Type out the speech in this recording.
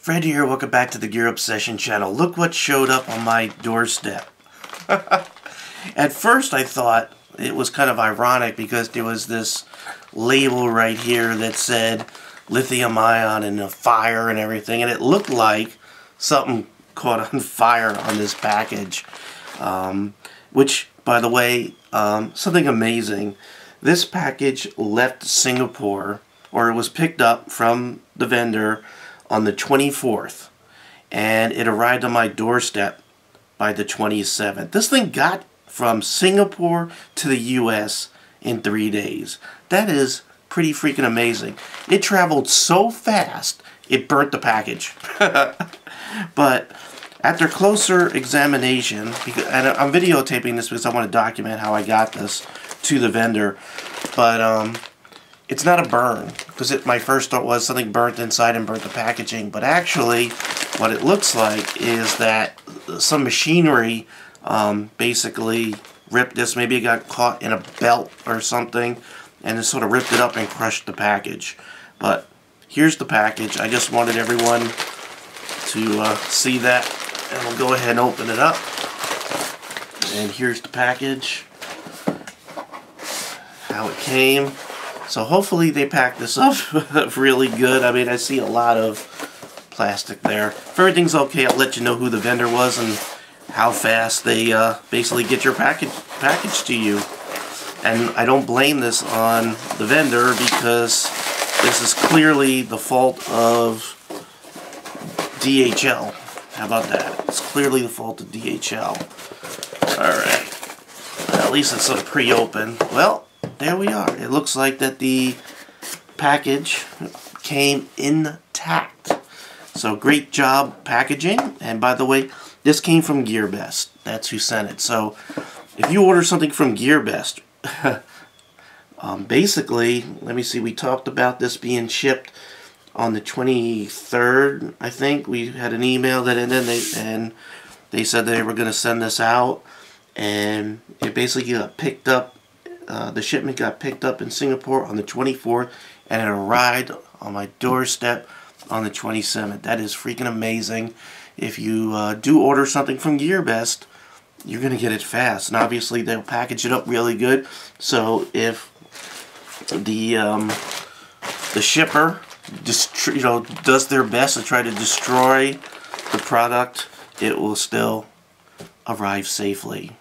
Fred here, welcome back to the Gear Obsession channel. Look what showed up on my doorstep. At first I thought it was kind of ironic because there was this label right here that said lithium ion and a fire and everything and it looked like something caught on fire on this package. Um, which, by the way, um, something amazing. This package left Singapore, or it was picked up from the vendor on the 24th and it arrived on my doorstep by the 27th. This thing got from Singapore to the US in three days. That is pretty freaking amazing. It traveled so fast, it burnt the package. but after closer examination, and I'm videotaping this because I want to document how I got this to the vendor, but um, it's not a burn because my first thought was something burnt inside and burnt the packaging but actually what it looks like is that some machinery um, basically ripped this maybe it got caught in a belt or something and it sort of ripped it up and crushed the package. But here's the package. I just wanted everyone to uh, see that and we'll go ahead and open it up. And here's the package. How it came so hopefully they pack this up really good. I mean, I see a lot of plastic there. If everything's okay, I'll let you know who the vendor was and how fast they uh, basically get your package package to you. And I don't blame this on the vendor because this is clearly the fault of DHL. How about that? It's clearly the fault of DHL. Alright. Well, at least it's pre-open. Well, there we are. It looks like that the package came intact. So great job packaging. And by the way, this came from GearBest. That's who sent it. So if you order something from GearBest, um, basically, let me see, we talked about this being shipped on the 23rd, I think. We had an email that and then they and they said they were going to send this out and it basically got picked up uh, the shipment got picked up in Singapore on the 24th and it arrived on my doorstep on the 27th. That is freaking amazing. If you uh, do order something from GearBest, you're going to get it fast. And obviously they'll package it up really good. So if the um, the shipper just you know, does their best to try to destroy the product, it will still arrive safely.